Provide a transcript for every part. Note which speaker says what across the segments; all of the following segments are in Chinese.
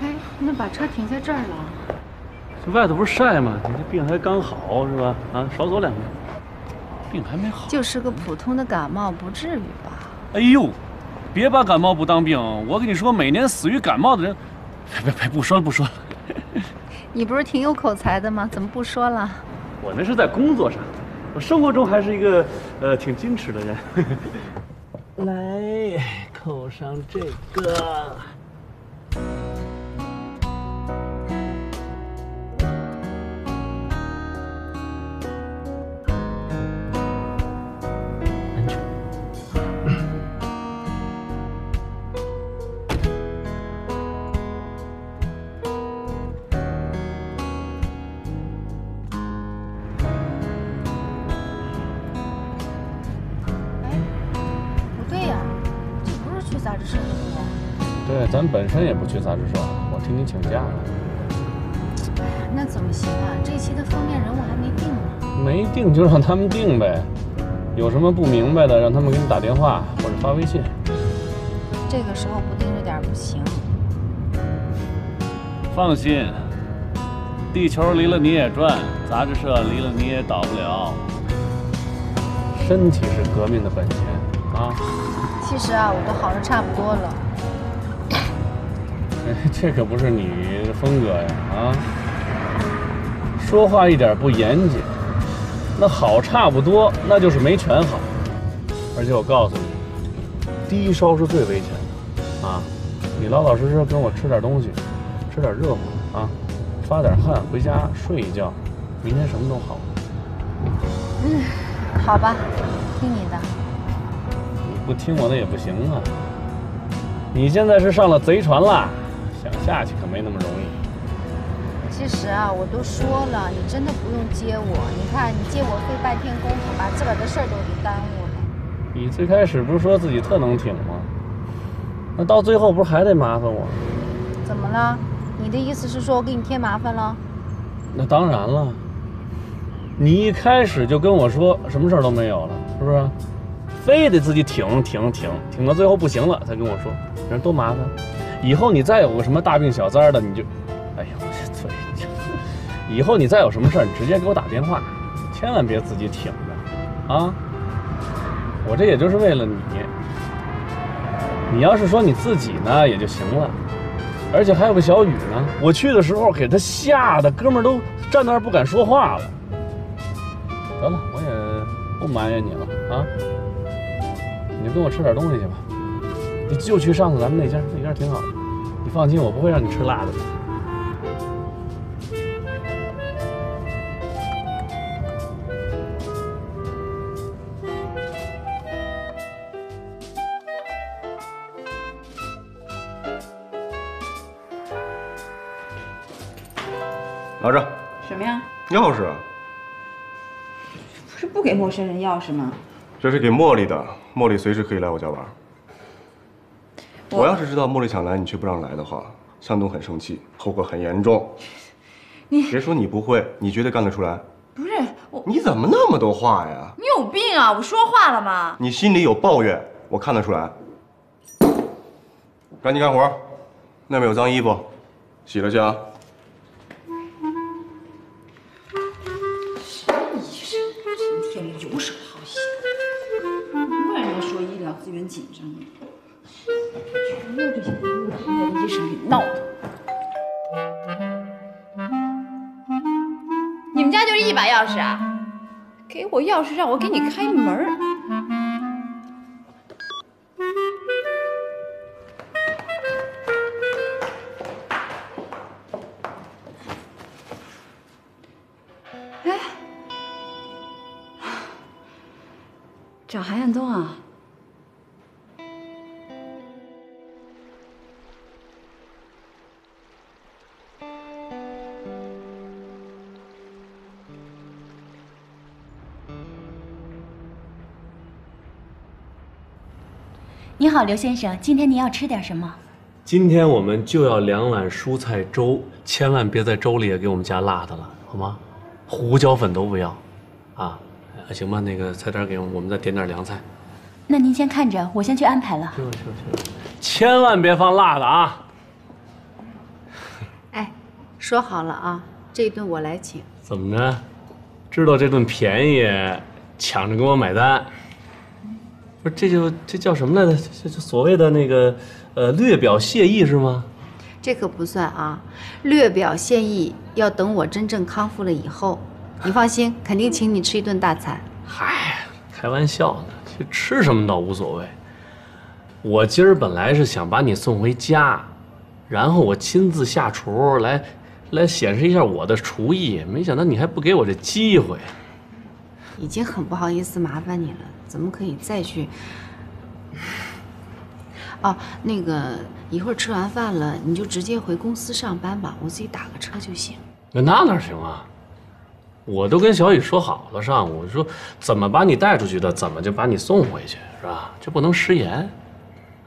Speaker 1: 哎，那把车停在这儿了。
Speaker 2: 这外头不是晒吗？你这病还刚好是吧？啊，少走两步，病还没好。
Speaker 1: 就是个普通的感冒，不至于吧？
Speaker 2: 哎呦，别把感冒不当病。我跟你说，每年死于感冒的人，别别别，不说了不说了。
Speaker 1: 你不是挺有口才的吗？怎么不说了？
Speaker 2: 我那是在工作上，我生活中还是一个呃挺矜持的人。来，扣上这个。
Speaker 1: 对，
Speaker 2: 咱本身也不去杂志社，我替你请假了。
Speaker 1: 那怎么行啊？这期的封面人物还没定呢。
Speaker 2: 没定就让他们定呗，有什么不明白的，让他们给你打电话或者发微信。
Speaker 1: 这个时候不定着点不行。
Speaker 2: 放心，地球离了你也转，杂志社离了你也倒不了。身体是革命的本钱啊！
Speaker 1: 其实啊，我都好的差不多了。
Speaker 2: 哎，这可不是你的风格呀啊！说话一点不严谨，那好差不多，那就是没全好。而且我告诉你，低烧是最危险的啊！你老老实实跟我吃点东西，吃点热乎的啊，发点汗，回家睡一觉，明天什么都好。
Speaker 1: 嗯，好吧，听你的。
Speaker 2: 你不听我的也不行啊！你现在是上了贼船啦，想下去可没那么容易。
Speaker 1: 其实啊，我都说了，你真的不用接我。你看，你接我费半天功夫，把自个儿的事儿都给耽误了。
Speaker 2: 你最开始不是说自己特能挺吗？那到最后不是还得麻烦我？
Speaker 1: 怎么了？你的意思是说我给你添麻烦了？
Speaker 2: 那当然了。你一开始就跟我说什么事儿都没有了，是不是？非得自己挺挺挺挺到最后不行了才跟我说，你说多麻烦。以后你再有个什么大病小灾的，你就，哎呦，我这嘴，以后你再有什么事儿，你直接给我打电话，千万别自己挺着，啊！我这也就是为了你。你要是说你自己呢，也就行了。而且还有个小雨呢，我去的时候给他吓得哥们儿都站那儿不敢说话了。得了，我也不埋怨你了啊！你就跟我吃点东西去吧。你就去上次咱们那家，那家挺好的。你放心，我不会让你吃辣的。
Speaker 3: 拿着
Speaker 4: 什么呀？
Speaker 3: 钥匙，
Speaker 4: 不是不给陌生人钥匙吗？
Speaker 3: 这是给茉莉的，茉莉随时可以来我家玩。我要是知道茉莉想来，你却不让来的话，向东很生气，后果很严重。
Speaker 4: 你
Speaker 3: 别说你不会，你绝对干得出来。
Speaker 4: 不是我，
Speaker 3: 你怎么那么多话呀？
Speaker 4: 你有病啊！我说话了吗？
Speaker 3: 你心里有抱怨，我看得出来。赶紧干活，那边有脏衣服，洗了去啊。
Speaker 4: 你是成天的游手好闲，难怪人家说医疗资源紧张呢。全都这些医务行业的医生给闹的。你们家就一把钥匙啊？给我钥匙让我给你开门。哎，找韩彦东啊？
Speaker 5: 你好，刘先生，今天您要吃点什么？
Speaker 2: 今天我们就要两碗蔬菜粥，千万别在粥里也给我们加辣的了，好吗？胡椒粉都不要，啊，行吧，那个菜单给我们，我们再点点凉菜。
Speaker 5: 那您先看着，我先去安排了。
Speaker 2: 行行行，千万别放辣的啊！
Speaker 1: 哎说好了啊，这一顿我来请。
Speaker 2: 怎么着？知道这顿便宜，抢着给我买单？不是，这就这叫什么来着？这这所谓的那个，呃，略表谢意是吗？
Speaker 1: 这可不算啊，略表谢意，要等我真正康复了以后。你放心，肯定请你吃一顿大餐。
Speaker 2: 嗨，开玩笑呢，这吃什么倒无所谓。我今儿本来是想把你送回家，然后我亲自下厨来，来显示一下我的厨艺。没想到你还不给我这机会。
Speaker 1: 已经很不好意思麻烦你了，怎么可以再去？哦，那个一会儿吃完饭了，你就直接回公司上班吧，我自己打个车就行。
Speaker 2: 那那哪行啊？我都跟小雨说好了，上午说怎么把你带出去的，怎么就把你送回去，是吧？这不能食言，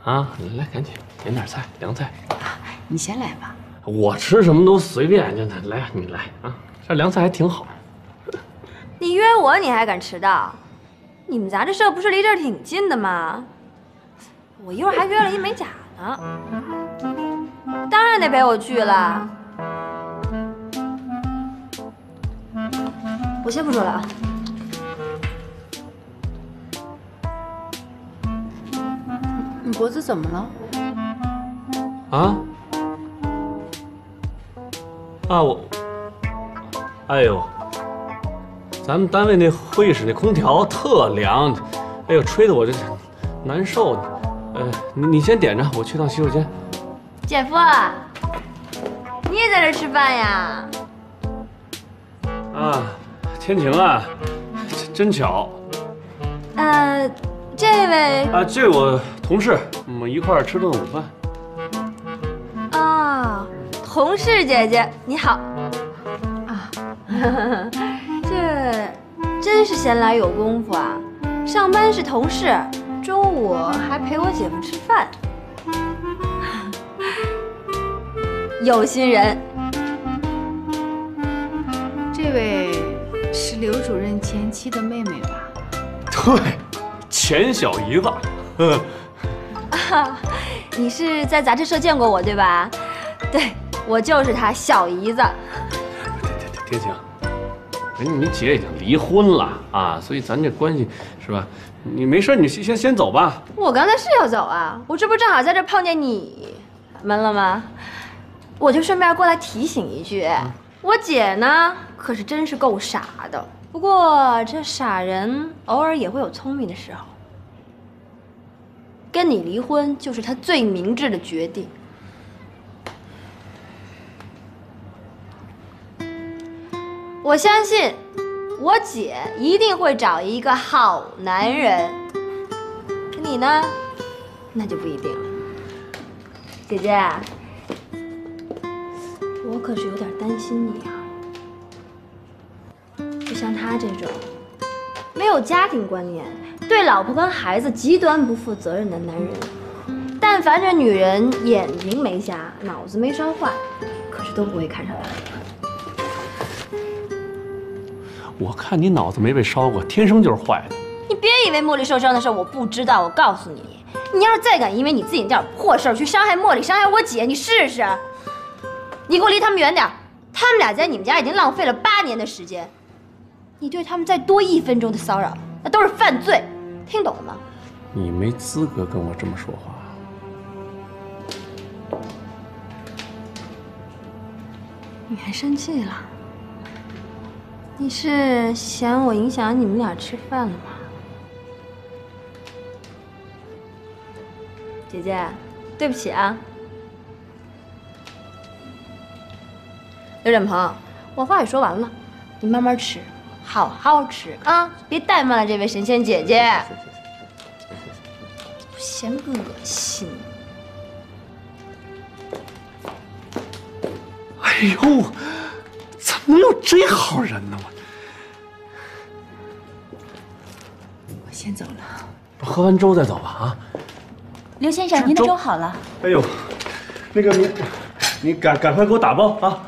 Speaker 2: 啊！来，赶紧点点菜，凉菜。
Speaker 1: 你先来吧。
Speaker 2: 我吃什么都随便，就来，你来啊！这凉菜还挺好。
Speaker 6: 你约我，你还敢迟到？你们杂志社不是离这儿挺近的吗？我一会儿还约了一美甲呢，当然得陪我去了。我先不说了啊。
Speaker 1: 你脖子怎么了？
Speaker 2: 啊？啊我，哎呦，咱们单位那会议室那空调特凉，哎呦，吹得我这难受。呃，你你先点着，我去趟洗手间。
Speaker 6: 姐夫，你也在这吃饭呀？
Speaker 2: 啊，天晴啊，真巧。
Speaker 6: 呃，这位
Speaker 2: 啊，这我同事，我们一块儿吃顿午饭。
Speaker 6: 啊，同事姐姐你好。啊，这真是闲来有功夫啊！上班是同事，中午还陪我姐夫吃饭，有心人。
Speaker 1: 这位是刘主任前妻的妹妹吧？
Speaker 2: 对，钱小姨子。
Speaker 6: 啊，你是在杂志社见过我对吧？对，我就是他小姨子。
Speaker 2: 天晴，人家你姐已经离婚了啊，所以咱这关系是吧？你没事，你先先先走吧。
Speaker 6: 我刚才是要走啊，我这不正好在这碰见你，闷了吗？我就顺便过来提醒一句，我姐呢可是真是够傻的。不过这傻人偶尔也会有聪明的时候。跟你离婚就是她最明智的决定。我相信，我姐一定会找一个好男人。可你呢，那就不一定了。姐姐，我可是有点担心你啊。就像他这种没有家庭观念、对老婆跟孩子极端不负责任的男人，但凡这女人眼睛没瞎、脑子没烧坏，可是都不会看上他。
Speaker 2: 我看你脑子没被烧过，天生就是坏的。
Speaker 6: 你别以为茉莉受伤的事我不知道，我告诉你，你要是再敢因为你自己那点破事儿去伤害茉莉、伤害我姐，你试试。你给我离他们远点，他们俩在你们家已经浪费了八年的时间，你对他们再多一分钟的骚扰，那都是犯罪，听懂了吗？
Speaker 2: 你没资格跟我这么说话。
Speaker 6: 你还生气了？你是嫌我影响你们俩吃饭了吗？姐姐，对不起啊。刘展鹏，我话也说完了，你慢慢吃，好好吃啊，别怠慢了这位神仙姐姐。嫌恶心。
Speaker 2: 哎呦，能有这好人呢？我
Speaker 1: 我先走了。
Speaker 2: 喝完粥再走吧啊！
Speaker 5: 刘先生，您的粥好了。
Speaker 2: 哎呦，那个你，你赶赶快给我打包啊！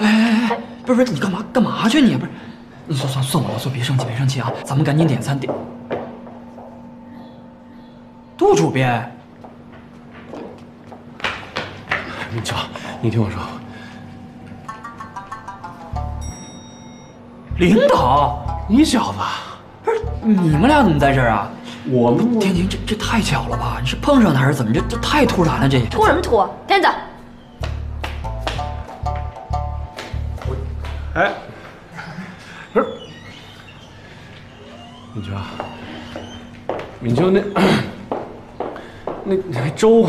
Speaker 7: 哎哎哎，不是不是，你干嘛干嘛去你？不是，你算算算我了，算别生气别生气啊，咱们赶紧点餐点。杜主编，
Speaker 2: 你瞧，你听我说，
Speaker 7: 领导，
Speaker 2: 你小子，
Speaker 7: 不是你们俩怎么在这儿啊？
Speaker 2: 我们
Speaker 7: 天晴，这这太巧了吧？你是碰上的还是怎么？这这太突然了，这
Speaker 6: 突什么突？赶紧走！
Speaker 2: 哎，不是，敏秋，敏秋那 那那周。